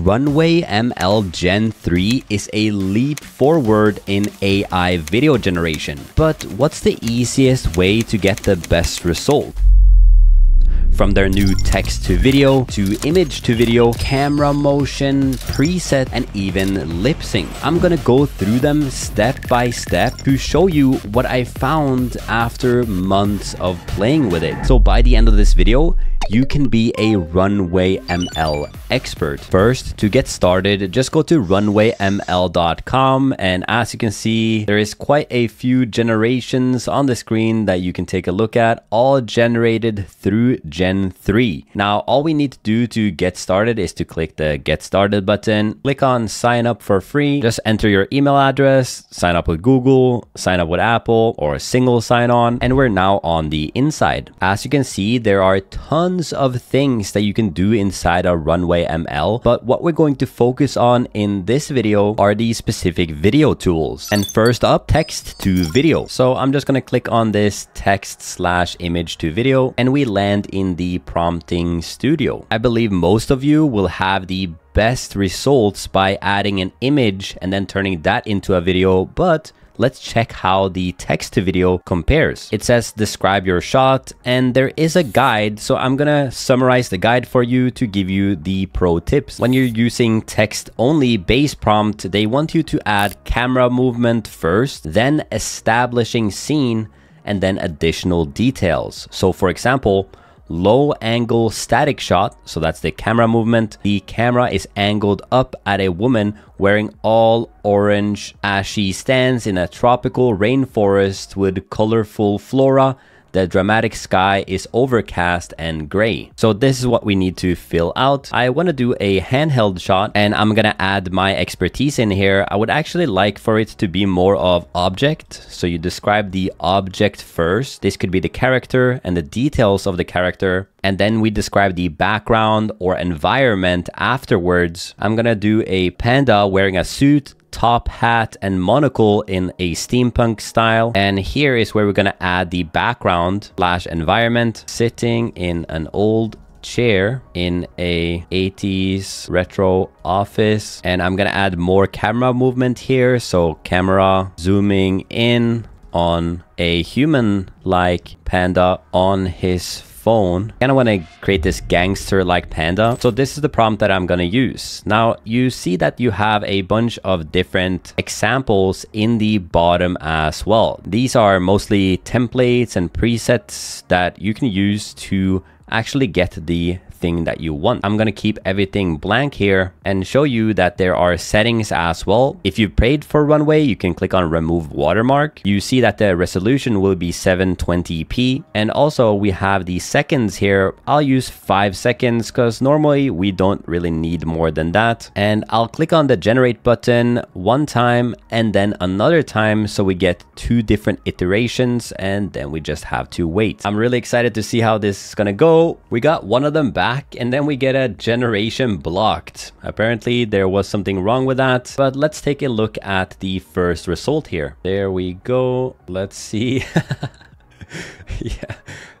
Runway ML Gen 3 is a leap forward in AI video generation. But what's the easiest way to get the best result? From their new text to video to image to video, camera motion, preset, and even lip sync. I'm gonna go through them step by step to show you what I found after months of playing with it. So by the end of this video, you can be a Runway ML expert. First, to get started, just go to runwayml.com and as you can see, there is quite a few generations on the screen that you can take a look at, all generated through Gen 3. Now, all we need to do to get started is to click the Get Started button, click on Sign Up for free, just enter your email address, sign up with Google, sign up with Apple, or a single sign on, and we're now on the inside. As you can see, there are tons of things that you can do inside a Runway ML, but what we're going to focus on in this video are the specific video tools. And first up, text to video. So I'm just gonna click on this text slash image to video and we land in the prompting studio. I believe most of you will have the best results by adding an image and then turning that into a video, but let's check how the text to video compares. It says describe your shot and there is a guide. So I'm gonna summarize the guide for you to give you the pro tips. When you're using text only base prompt, they want you to add camera movement first, then establishing scene, and then additional details. So for example, low angle static shot. So that's the camera movement. The camera is angled up at a woman wearing all orange as she stands in a tropical rainforest with colorful flora the dramatic sky is overcast and gray. So this is what we need to fill out. I want to do a handheld shot and I'm going to add my expertise in here. I would actually like for it to be more of object. So you describe the object first. This could be the character and the details of the character. And then we describe the background or environment afterwards. I'm going to do a panda wearing a suit top hat and monocle in a steampunk style. And here is where we're going to add the background slash environment. Sitting in an old chair in a 80s retro office. And I'm gonna add more camera movement here. So camera zooming in on a human like panda on his phone. I kind of want to create this gangster like panda. So this is the prompt that I'm going to use. Now you see that you have a bunch of different examples in the bottom as well. These are mostly templates and presets that you can use to actually get the thing that you want. I'm gonna keep everything blank here and show you that there are settings as well. If you've paid for Runway, you can click on remove watermark. You see that the resolution will be 720p. And also we have the seconds here. I'll use five seconds because normally we don't really need more than that. And I'll click on the generate button one time and then another time. So we get two different iterations and then we just have to wait. I'm really excited to see how this is gonna go. We got one of them back back and then we get a generation blocked. Apparently there was something wrong with that, but let's take a look at the first result here. There we go. Let's see. yeah,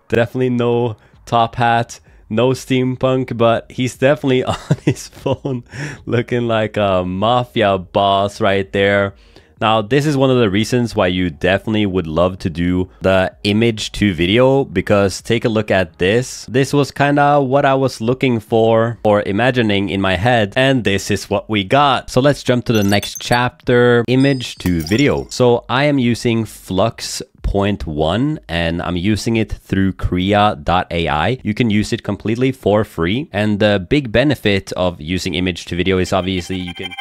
definitely no top hat no steampunk, but he's definitely on his phone looking like a mafia boss right there. Now, this is one of the reasons why you definitely would love to do the image to video because take a look at this. This was kind of what I was looking for or imagining in my head and this is what we got. So let's jump to the next chapter, image to video. So I am using Flux point one and I'm using it through Krea.ai. You can use it completely for free. And the big benefit of using image to video is obviously you can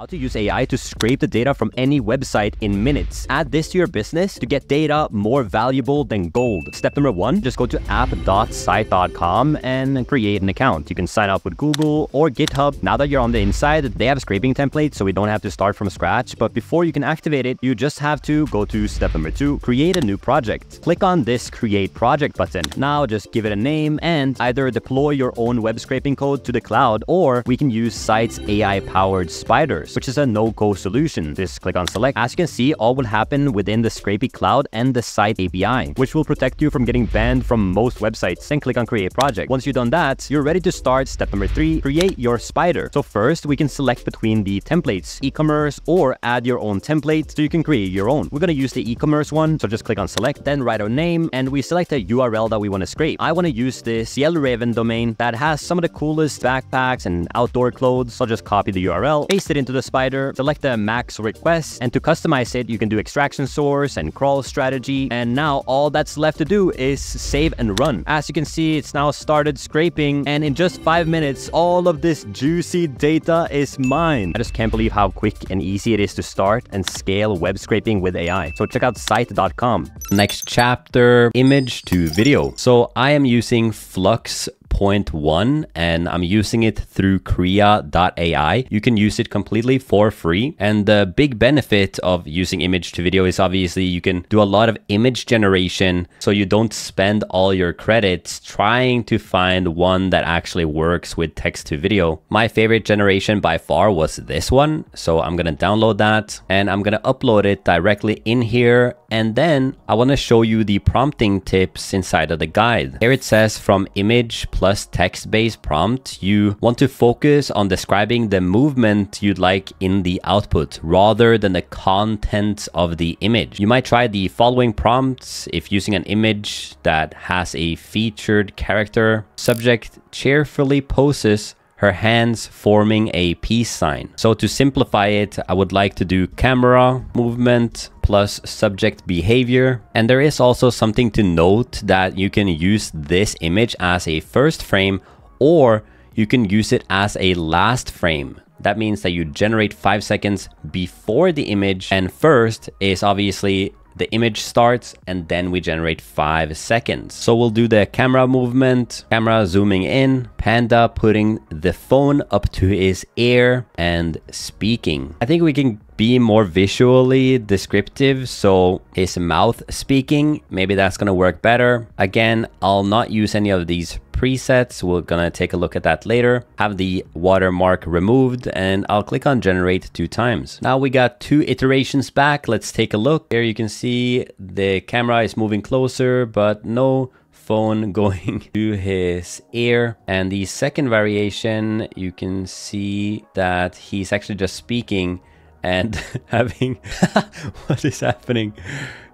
how to use AI to scrape the data from any website in minutes. Add this to your business to get data more valuable than gold. Step number one, just go to app.zyte.com and create an account. You can sign up with Google or GitHub. Now that you're on the inside, they have scraping template, so we don't have to start from scratch. But before you can activate it, you just have to go to step number two, create a new project. Click on this create project button. Now just give it a name and either deploy your own web scraping code to the cloud or we can use Zyte's AI powered spiders. Which is a no-code solution. Just click on select. As you can see, all will happen within the Scrapy cloud and the Zyte API, which will protect you from getting banned from most websites and click on create project. Once you've done that, you're ready to start step number three, create your spider. So first we can select between the templates, e-commerce or add your own template so you can create your own. We're going to use the e-commerce one. So just click on select, then write our name and we select a URL that we want to scrape. I want to use the Fjällräven domain that has some of the coolest backpacks and outdoor clothes. So I'll just copy the URL, paste it into the spider, select the max request, and to customize it, you can do extraction source and crawl strategy. And now all that's left to do is save and run. As you can see, it's now started scraping and in just five minutes, all of this juicy data is mine. I just can't believe how quick and easy it is to start and scale web scraping with AI. So check out zyte.com. Next chapter, image to video. So I am using Flux 0.1 and I'm using it through Krea.ai. You can use it completely for free. And the big benefit of using image to video is obviously you can do a lot of image generation so you don't spend all your credits trying to find one that actually works with text to video. My favorite generation by far was this one. So I'm going to download that and I'm going to upload it directly in here. And then I want to show you the prompting tips inside of the guide. Here it says from image plus text-based prompt, you want to focus on describing the movement you'd like in the output rather than the content of the image. You might try the following prompts if using an image that has a featured character. Subject cheerfully poses her hands forming a peace sign. So to simplify it, I would like to do camera movement plus subject behavior. And there is also something to note that you can use this image as a first frame or you can use it as a last frame. That means that you generate five seconds before the image and first is obviously the image starts and then we generate five seconds. So we'll do the camera movement, camera zooming in, panda putting the phone up to his ear and speaking. I think we can be more visually descriptive. So his mouth speaking, maybe that's to work better. Again, I'll not use any of these presets. We're gonna take a look at that later. Have the watermark removed and I'll click on generate two times. Now we got two iterations back. Let's take a look. Here you can see the camera is moving closer, but no phone going to his ear. And the second variation, you can see that he's actually just speaking and having what is happening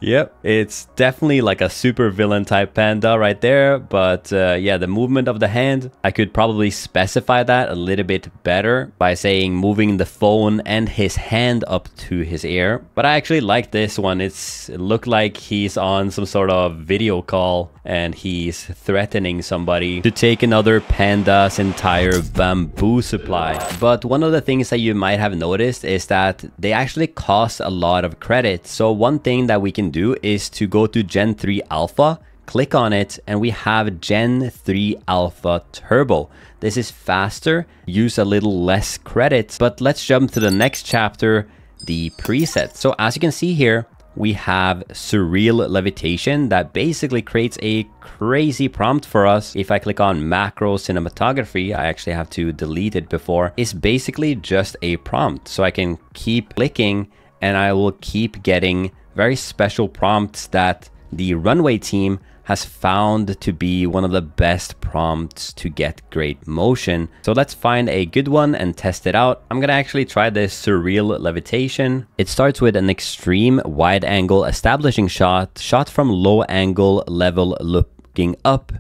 Yep, it's definitely like a super villain type panda right there. But uh, yeah, the movement of the hand, I could probably specify that a little bit better by saying moving the phone and his hand up to his ear. But I actually like this one. It's it looked like he's on some sort of video call and he's threatening somebody to take another panda's entire bamboo supply. But one of the things that you might have noticed is that they actually cost a lot of credit. So one thing that we can can do is to go to Gen 3 Alpha, click on it, and we have Gen 3 Alpha Turbo. This is faster, use a little less credit, but let's jump to the next chapter, the preset. So as you can see here, we have surreal levitation that basically creates a crazy prompt for us. If I click on macro cinematography, I actually have to delete it before. It's basically just a prompt. So I can keep clicking and I will keep getting very special prompts that the runway team has found to be one of the best prompts to get great motion. So let's find a good one and test it out. I'm gonna actually try this surreal levitation. It starts with an extreme wide angle establishing shot, shot from low angle level looking up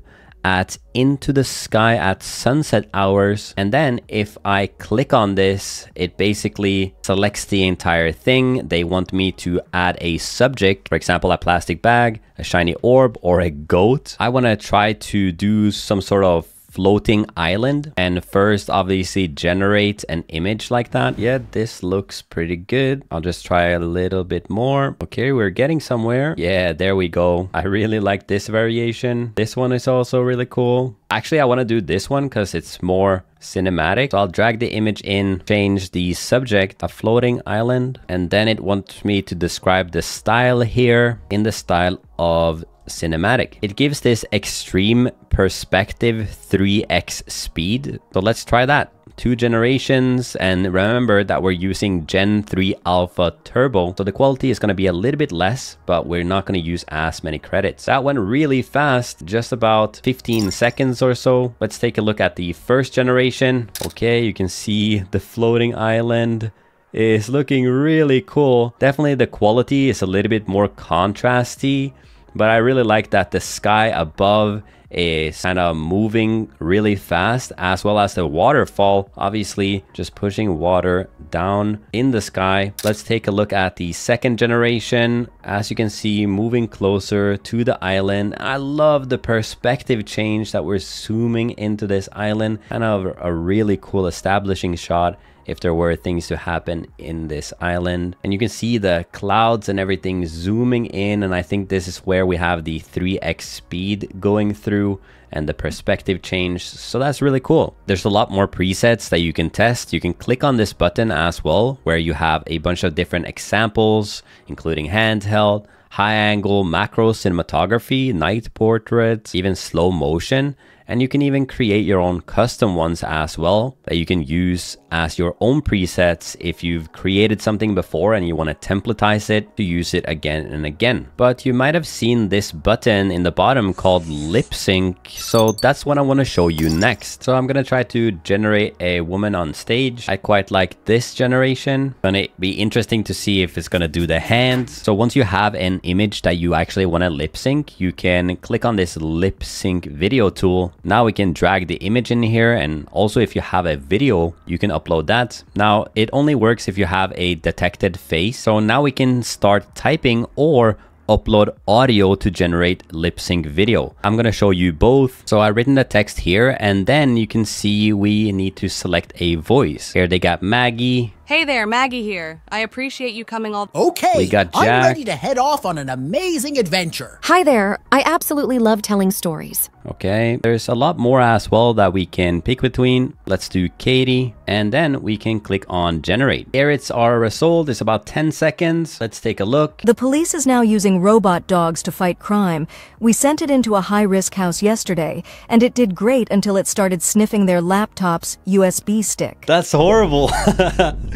at into the sky at sunset hours. And then if I click on this, it basically selects the entire thing. They want me to add a subject, for example, a plastic bag, a shiny orb, or a goat. I want to try to do some sort of floating island and first obviously generate an image like that. Yeah, this looks pretty good. I'll just try a little bit more. Okay, we're getting somewhere. Yeah, there we go. I really like this variation. This one is also really cool. Actually, I want to do this one because it's more cinematic. So I'll drag the image in, change the subject, a floating island, and then it wants me to describe the style here in the style of cinematic. It gives this extreme perspective 3x speed. So let's try that. two generations. And remember that we're using Gen 3 Alpha Turbo. So the quality is going to be a little bit less, but we're not going to use as many credits. That went really fast, just about 15 seconds or so. Let's take a look at the first generation. Okay, you can see the floating island is looking really cool. Definitely the quality is a little bit more contrasty, but I really like that the sky above is kind of moving really fast as well as the waterfall obviously just pushing water down in the sky. Let's take a look at the second generation. As you can see moving closer to the island. I love the perspective change that we're zooming into this island. Kind of a really cool establishing shot if there were things to happen in this island. And you can see the clouds and everything zooming in. And I think this is where we have the 3x speed going through and the perspective change. So that's really cool. There's a lot more presets that you can test. You can click on this button as well, where you have a bunch of different examples, including handheld, high angle, macro cinematography, night portraits, even slow motion. And you can even create your own custom ones as well that you can use as your own presets if you've created something before and you want to templatize it to use it again and again. But you might have seen this button in the bottom called lip sync. So that's what I want to show you next. So I'm going to try to generate a woman on stage. I quite like this generation. Gonna be interesting to see if it's going to do the hands. So once you have an image that you actually want to lip sync, you can click on this lip sync video tool now we can drag the image in here and also if you have a video, you can upload that. Now it only works if you have a detected face. So now we can start typing or upload audio to generate lip sync video. I'm to show you both. So I've written the text here and then you can see we need to select a voice. Here they got Maggie, Hey there, Maggie here. I appreciate you coming all. Okay, We got Jack. I'm ready to head off on an amazing adventure. Hi there. I absolutely love telling stories. Okay, there's a lot more as well that we can pick between. Let's do Katie, and then we can click on generate. Here it's our result, it's about 10 seconds. Let's take a look. The police is now using robot dogs to fight crime. We sent it into a high risk house yesterday, and it did great until it started sniffing their laptop's USB stick. That's horrible.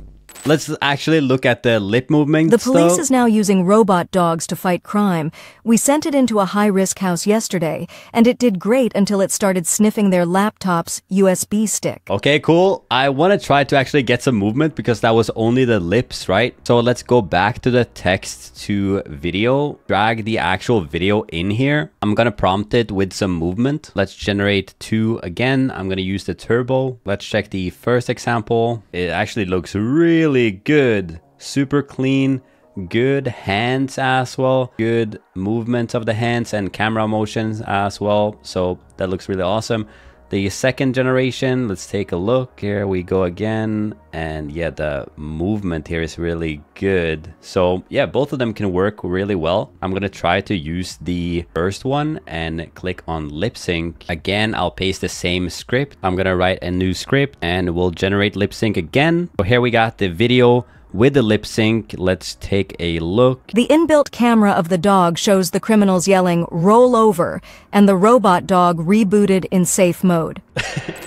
Let's actually look at the lip movement. The police though. is now using robot dogs to fight crime. We sent it into a high risk house yesterday, and it did great until it started sniffing their laptop's USB stick. Okay, cool. I want to try to actually get some movement because that was only the lips, right? So let's go back to the text to video, drag the actual video in here. I'm going to prompt it with some movement. Let's generate two again. I'm going to use the turbo. Let's check the first example. It actually looks really good. Super clean. Good hands as well. Good movements of the hands and camera motions as well. So that looks really awesome. The second generation, let's take a look. Here we go again. And yeah, the movement here is really good. So yeah, both of them can work really well. I'm to try to use the first one and click on lip sync. Again, I'll paste the same script. I'm to write a new script and we'll generate lip sync again. So here we got the video with the lip sync. Let's take a look. The inbuilt camera of the dog shows the criminals yelling, roll over, and the robot dog rebooted in safe mode.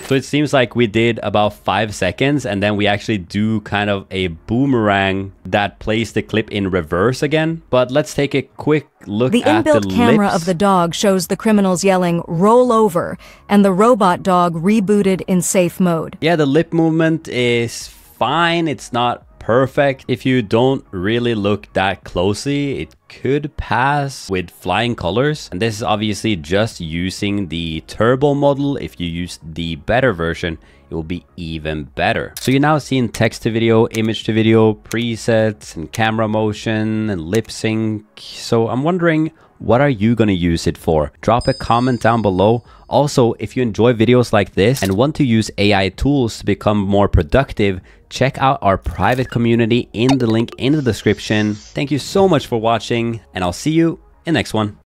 So it seems like we did about five seconds and then we actually do kind of a boomerang that plays the clip in reverse again. But let's take a quick look The at the inbuilt camera lips. of the dog shows the criminals yelling, roll over, and the robot dog rebooted in safe mode. Yeah, the lip movement is fine. It's not perfect. If you don't really look that closely, it could pass with flying colors. And this is obviously just using the turbo model. If you use the better version, it will be even better. So you're now seeing text to video, image to video, presets and camera motion and lip sync. So I'm wondering, what are you going to use it for? Drop a comment down below. Also, if you enjoy videos like this and want to use AI tools to become more productive, check out our private community in the link in the description. Thank you so much for watching and I'll see you in the next one.